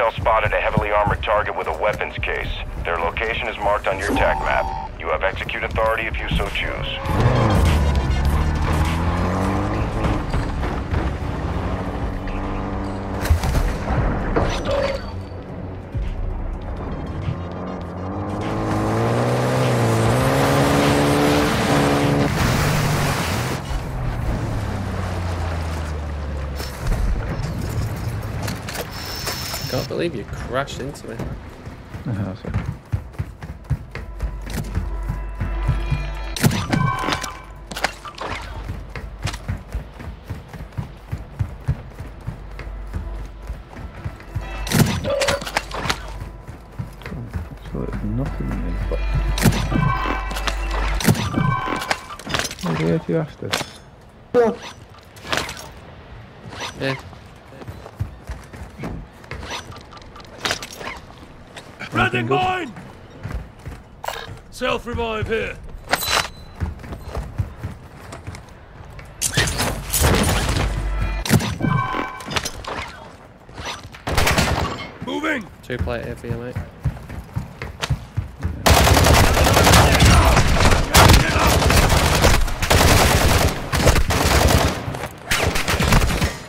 Intel spotted a heavily armored target with a weapons case. Their location is marked on your TAC map. You have execute authority if you so choose. Believe you crashed into me. Uh, so. In these boxes. What you asked us? Yeah. Branding mine! Self revive here. Moving! Two plate here for you, mate.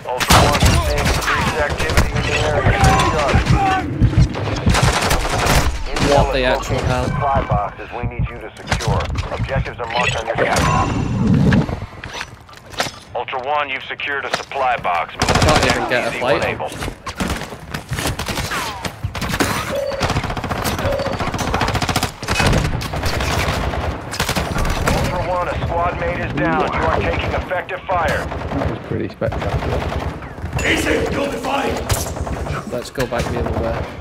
Ultra One, we're seeing increased activity in the area. Intel What the is actual locating hell? Supply boxes we need you to secure. Objectives are marked on your map. Ultra One, you've secured a supply box. Move Can't to even get a FTZ plate. Enable. Ultra One, a squad mate is down. You are taking effective fire. That was pretty spectacular. Easy! You'll be fine! Let's go back the other way.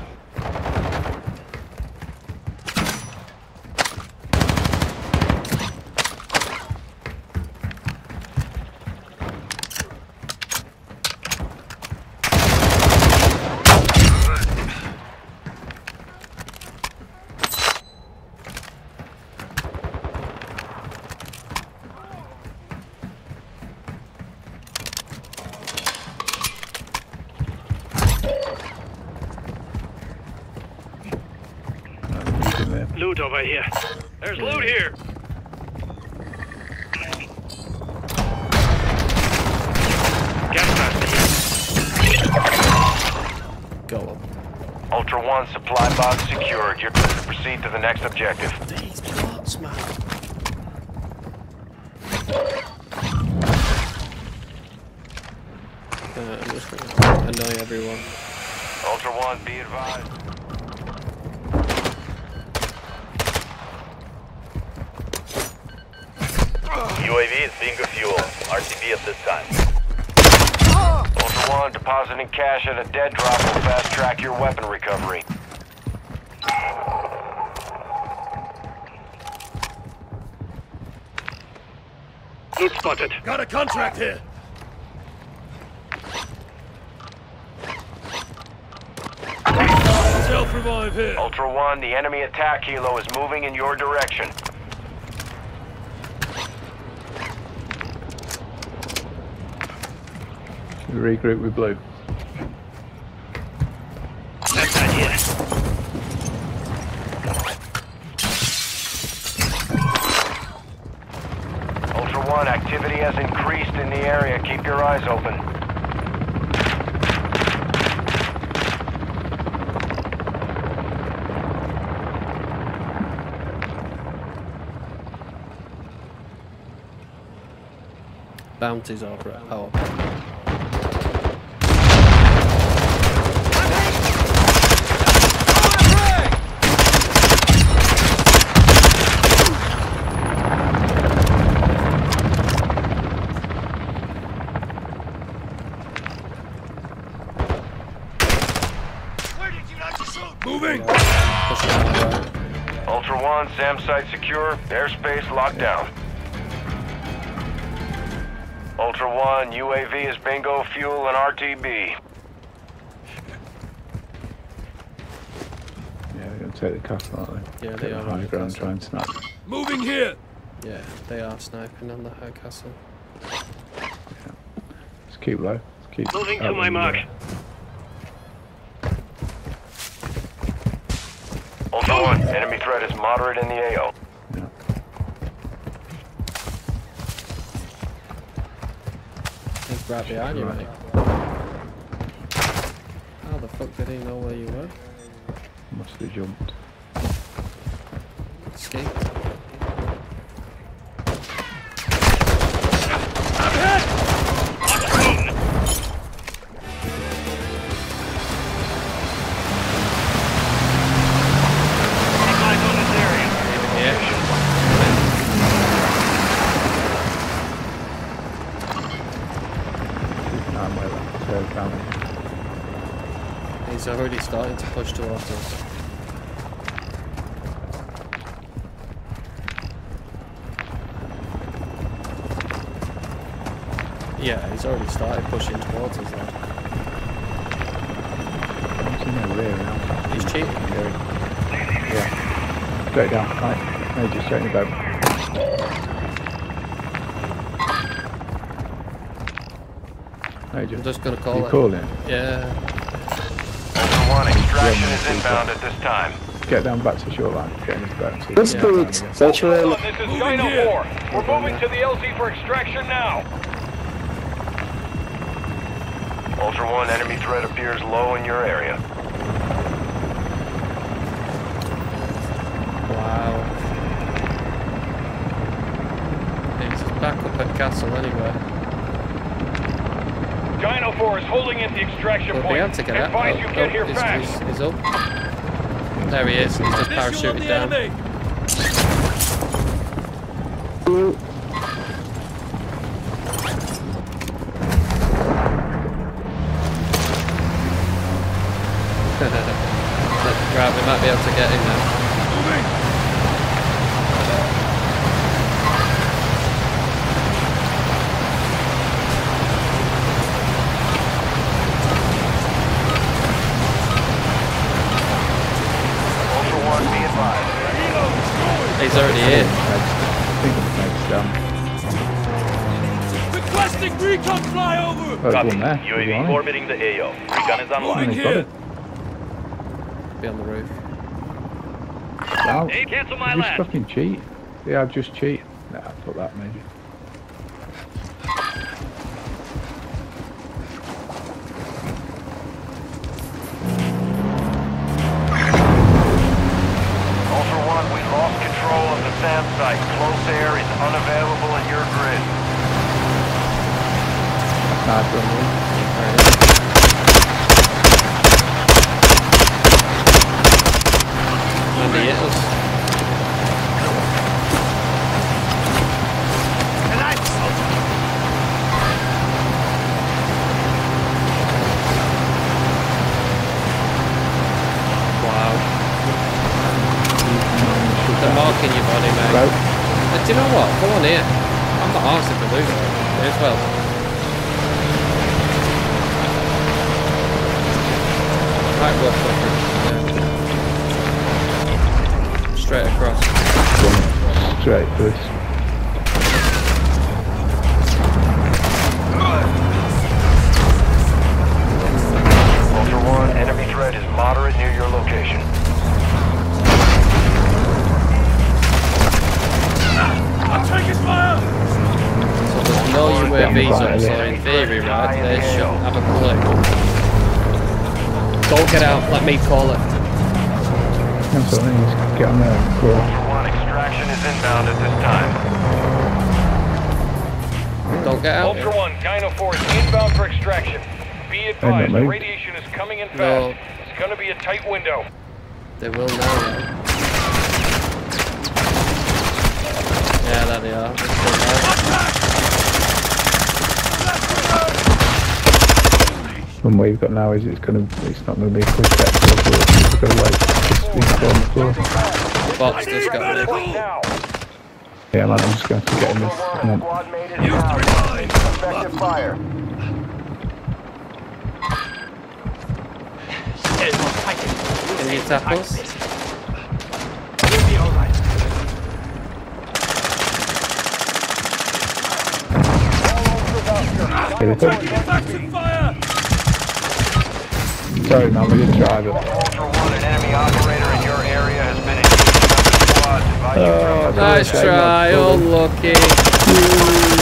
Uh, he's in there. Loot over here. There's loot here! Gas Go on. Ultra One, supply box secured. You're clear to proceed to the next objective. These plots, man. Uh, I'm just gonna annoy everyone. Ultra One, be advised. UAV is being refueled. RTB at this time. Ultra One, depositing cash at a dead drop will fast track your weapon recovery. Loot spotted. Got a contract here. Self revive here. Ultra One, the enemy attack helo is moving in your direction. We regroup with Blue? That's not here. Ultra One, activity has increased in the area. Keep your eyes open. Bounties over at power. Moving! Pushing on the right. Ultra One, SAM site secure. Airspace locked down. Ultra One, UAV is bingo fuel and RTB. Yeah, they're going to take the castle, aren't they? Yeah, they the are high on ground, castle. try and snap. Moving here! Yeah, they are sniping on the high castle. Just keep low. Just keep Moving to my mark. the- mark. Ultra One, enemy threat is moderate in the AO. Yeah. He's right behind you, mate. How the fuck did he know where you were? Must have jumped. Escaped. He's already starting to push towards us. Yeah, he's already started pushing towards us now. It's in their rear now. He's cheating. Yeah. Straight down. Right. Major, straight in the boat. Major. I'm just gonna you call it. Yeah. Ultra One, extraction Yeah, is inbound at this time. Get down back to shoreline. Get in his boat. so- Good speed. Central. This is Dino 4. We're moving to the LZ for extraction now. Ultra One, enemy threat appears low in your area. Wow. He's back up at castle anyway. Dino 4 is holding at the extraction We'll point. to get out. Advise you Oh, get oh, here fast. he's, up. There he is. He's just parachuted down. right, we might be able to get him now. Ultra He's already in. I think it's next. Requesting recon flyover! Oh, Copy. one there. There's UAV orbiting the AO. Recon is online. he's. Be on the roof. Wow. Hey, cancel my Just last. fucking cheat. Yeah, I've just cheat. Nah, put that maybe. And he. Wow. They're marking your body, mate. Boat. Uh, do you know what? Go on here. I'm not arsed if they lose it. As well. Might work Straight across. Straight for this. Ultra One, enemy threat is moderate near your location. I'm taking fire! So there's no UAVs up, so there. in theory, right, they shouldn't have a clue. Don't get out, let me call it. That's what I mean. Just get on there and crawl. Ultra One, extraction is inbound at this time. Don't get out. Ultra One, Dino 4 is inbound for extraction. Be not advised, the radiation is coming in fast. No. It's gonna be a tight window. They will now. right? Yeah, there they are. They're still And what you've got now is it's gonna it's not gonna be a quick get so it's gonna like just be on the floor. Box just got me. Yeah man, I'm just going to get in this. Come on. squad mate is down. Effective fire. Can you tap us? It up. Effective fire! Sorry man, we try but Ultra One, an enemy operator in your area has been advise you drop Uh, oh, Nice try, problem. unlucky.